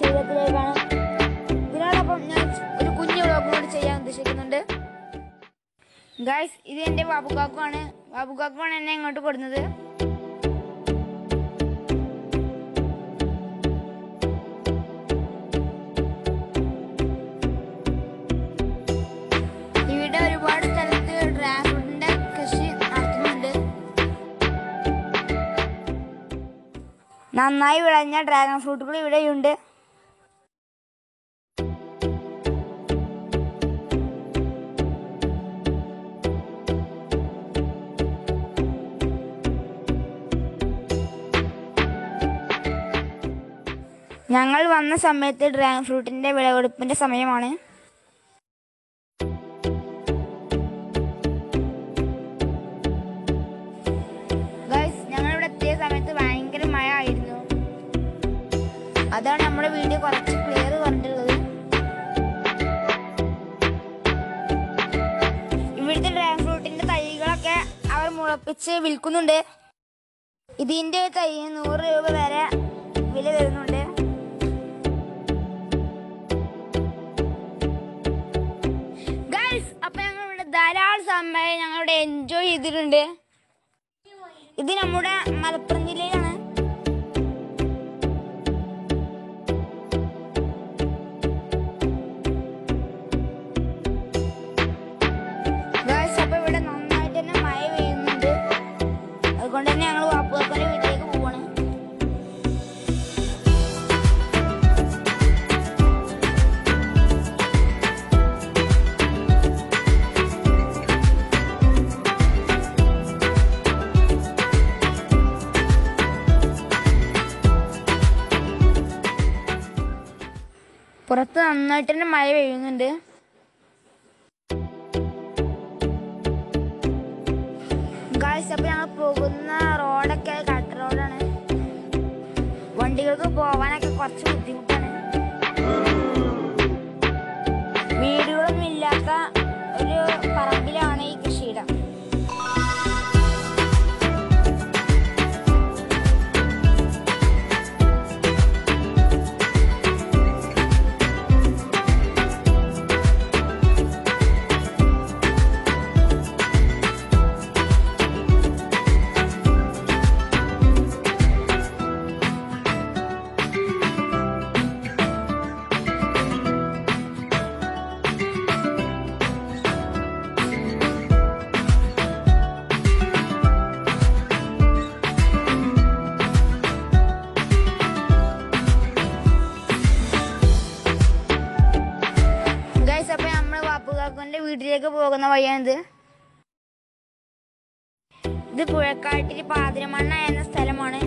ശരീരത്തിലേക്കാണ്. ഇതിനോടൊപ്പം ഞാൻ ഒരു കുഞ്ഞു വ്ലോഗ് കൂടി ചെയ്യാൻ ഉദ്ദേശിക്കുന്നുണ്ട്. ഗായ്സ് ഇത് എന്റെ ബാബുക്കാക്കുമാണ് ബാബുക്കാക്കുമാണ് എന്നെ ഇങ്ങോട്ട് കൊടുക്കുന്നത് നന്നായി വിളഞ്ഞ ഡ്രാഗൺ ഫ്രൂട്ടുകൾ ഇവിടെയുണ്ട്. ഞങ്ങൾ വന്ന സമയത്ത് ഡ്രാഗൺ ഫ്രൂട്ടിന്റെ വിളവെടുപ്പിന്റെ സമയമാണ്. ഞങ്ങളിവിടെ എത്തിയ സമയത്ത് ഭയങ്കര മഴ ആയിരുന്നു അതാണ് നമ്മുടെ വീഡിയോ കുറച്ച് ക്ലിയർ പറഞ്ഞിട്ടുള്ളത്. ഇവിടുത്തെ ഡ്രാഗൺ ഫ്രൂട്ടിന്റെ തൈകളൊക്കെ അവർ മുളപ്പിച്ച് വിൽക്കുന്നുണ്ട്. ഇതിന്റെ തൈ നൂറ് രൂപ വരെ വില വരുന്നുണ്ട്. എൻജോയ് ചെയ്തിട്ടുണ്ട്. ഇത് നമ്മുടെ മലപ്പുറം ജില്ലയിലാണ് പുറത്ത് നന്നായിട്ട് തന്നെ മഴ പെയ്യുന്നുണ്ട്. ഗായ്സ് അപ്പൊ ഞങ്ങൾ പോകുന്ന റോഡൊക്കെ കട്ട് റോഡാണ് വണ്ടികൾക്ക് പോവാനൊക്കെ കുറച്ച് ബുദ്ധിമുട്ടാണ്. വീടുകളൊന്നും ഇല്ലാത്ത വീട്ടിലേക്ക് പോകുന്ന വഴിയാണിത്. ഇത് പുഴക്കാട്ടിൽ പാതിരമണ്ണ എന്ന സ്ഥലമാണ്.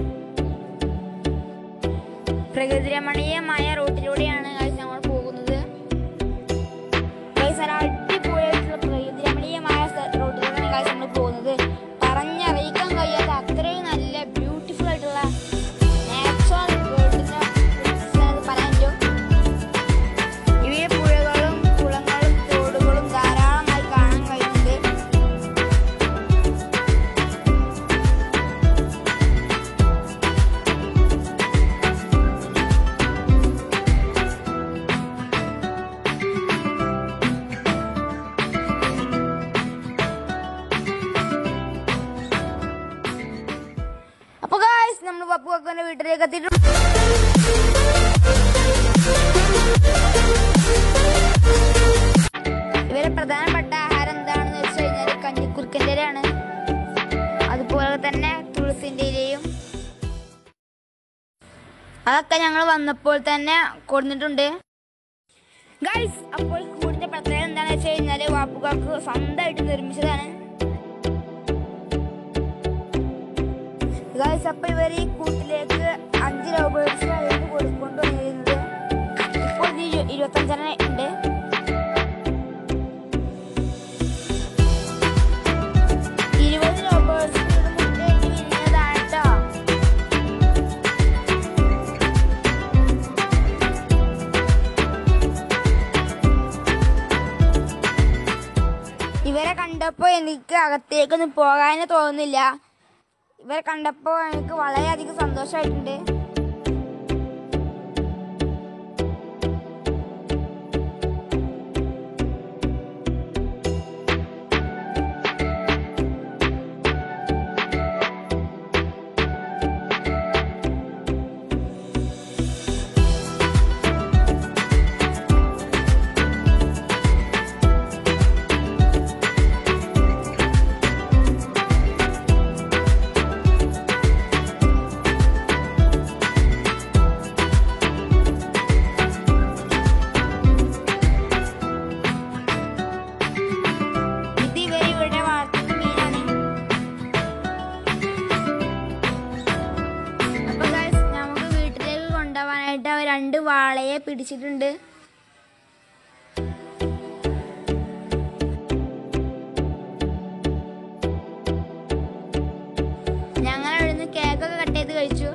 പ്രകൃതി രമണീയമായ റൂട്ടിലൂടെയാണ് ഗായ്സ് നമ്മൾ പപ്പു പപ്പുവിന്റെ വീട്ടിലേക്ക് എത്തിയിട്ടുണ്ട് ഇവരെ പ്രധാനപ്പെട്ട ആഹാരം എന്താണെന്ന് വെച്ച് കഴിഞ്ഞാൽ കഞ്ഞിക്കുറുക്കന്റെ ഇലയാണ് അതുപോലെ തന്നെ തുളസിന്റെ ഇലയും അതൊക്കെ ഞങ്ങൾ വന്നപ്പോൾ തന്നെ കൊടുത്തിട്ടുണ്ട്. ഗൈസ് അപ്പോൾ കൂടിന്റെ പ്രത്യേകത എന്താണെന്ന് വെച്ച് കഴിഞ്ഞാൽ വാപ്പുകാർക്ക് സ്വന്തമായിട്ട് നിർമ്മിച്ചതാണ്. ഗൈസ് അപ്പൊ ഇവർ ഈ കൂട്ടിലേക്ക് അഞ്ച് രൂപ കൊടുക്കൊണ്ട് വന്നിരുന്നത് ഇപ്പോൾ ഇരുപത്തഞ്ചെണ്ണ ഇരു- ഇരുപത്തഞ്ചെണ്ണം ഉണ്ട്. ഇവരെ കണ്ടപ്പോ എനിക്ക് അകത്തേക്കൊന്നും പോകാനേ തോന്നുന്നില്ല. ഇവരെ കണ്ടപ്പോൾ എനിക്ക് വളരെയധികം സന്തോഷമായിട്ടുണ്ട്. അടിച്ചിട്ടുണ്ട് ഞങ്ങൾ അവിടുന്ന് കേക്കൊക്കെ കട്ട് ചെയ്ത് കഴിച്ചു.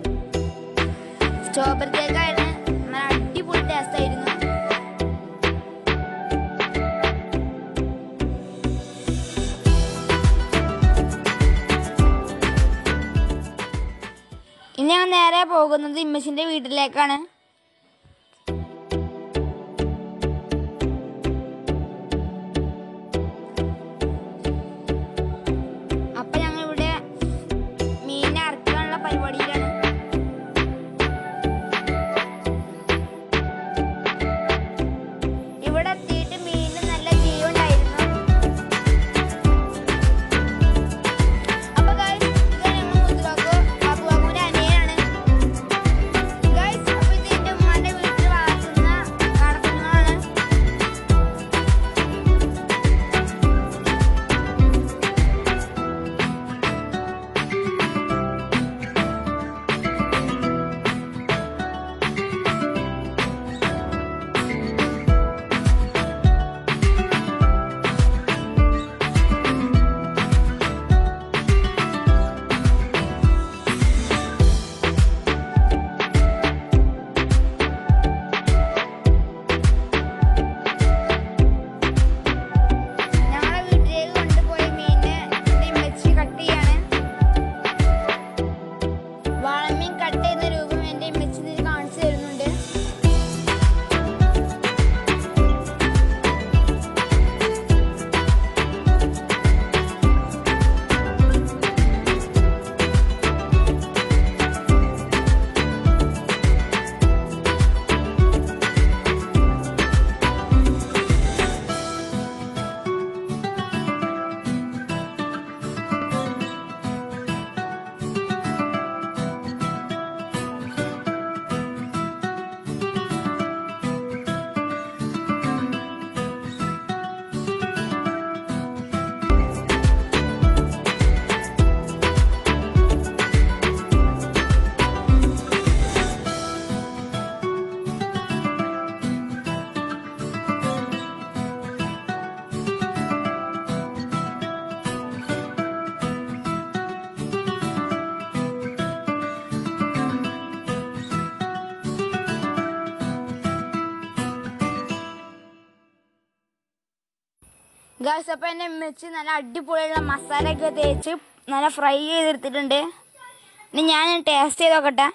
സ്ട്രോബെറി കേക്കായിരുന്നു നല്ല അടിപൊളി ടേസ്റ്റ് ആയിരുന്നു. ഇനി ഞാൻ നേരെ പോകുന്നത് ഇമ്മച്ചിന്റെ വീട്ടിലേക്കാണ്. ഗായ്സ് അപ്പം എന്നെ വെച്ച് നല്ല അടിപൊളിയുള്ള മസാലയൊക്കെ തേച്ച് നല്ല ഫ്രൈ ചെയ്തെടുത്തിട്ടുണ്ട്. ഇനി ഞാൻ ടേസ്റ്റ് ചെയ്ത് നോക്കട്ടെ.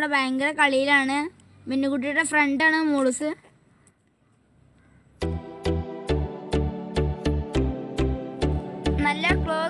ഇവിടെ ഭയങ്കര കളിയിലാണ്. മിന്നുകുട്ടിയുടെ ഫ്രണ്ടാണ് മോളൂസ്. നല്ല close